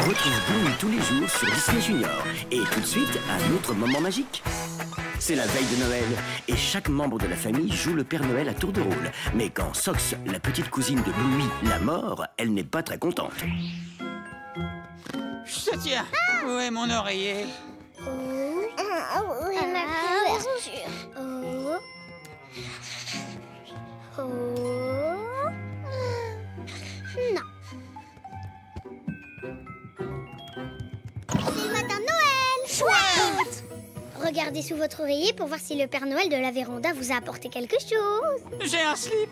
Retrouve Bluey tous les jours sur Disney Junior. Et tout de suite, un autre moment magique. C'est la veille de Noël et chaque membre de la famille joue le Père Noël à tour de rôle. Mais quand Sox, la petite cousine de Bluey, la mort, elle n'est pas très contente. Je te tiens. Où est mon oreiller? Ah, oui, ma couverture? Oh. Oh. Non. Regardez sous votre oreiller pour voir si le Père Noël de la véranda vous a apporté quelque chose. J'ai un slip.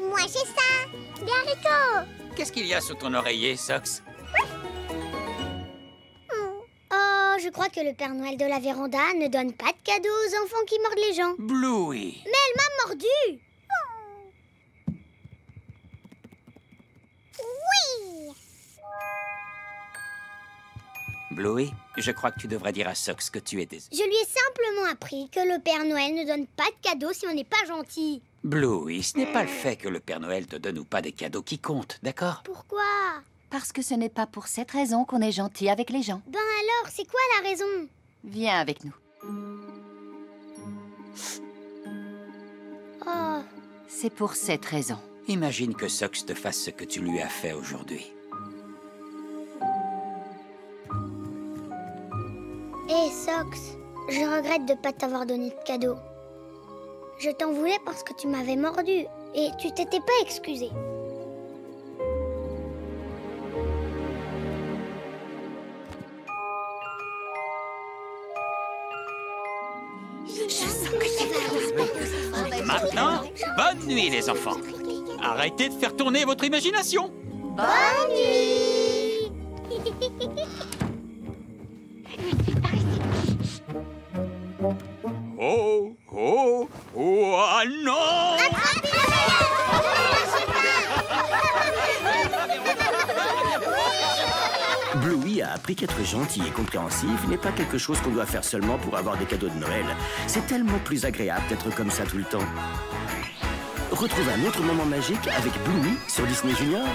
Moi, j'ai ça. Rico. Qu'est-ce qu'il y a sous ton oreiller, Sox? Oh, je crois que le Père Noël de la véranda ne donne pas de cadeaux aux enfants qui mordent les gens. Bluey. Mais elle m'a mordu Oui Bluey, je crois que tu devrais dire à Sox que tu es désolé. Je lui ai simplement appris que le Père Noël ne donne pas de cadeaux si on n'est pas gentil. Bluey, ce n'est pas le fait que le Père Noël te donne ou pas des cadeaux qui compte, d'accord? Pourquoi? Parce que ce n'est pas pour cette raison qu'on est gentil avec les gens. Ben alors, c'est quoi la raison? Viens avec nous. Oh, C'est pour cette raison. Imagine que Sox te fasse ce que tu lui as fait aujourd'hui. Hé Sox, je regrette de pas t'avoir donné de cadeau. Je t'en voulais parce que tu m'avais mordu et tu t'étais pas excusé. Maintenant, bonne nuit les enfants. Arrêtez de faire tourner votre imagination. Bonne nuit ah Bluey a appris qu'être gentil et compréhensif n'est pas quelque chose qu'on doit faire seulement pour avoir des cadeaux de Noël. C'est tellement plus agréable d'être comme ça tout le temps. Retrouve un autre moment magique avec Bluey sur Disney Junior.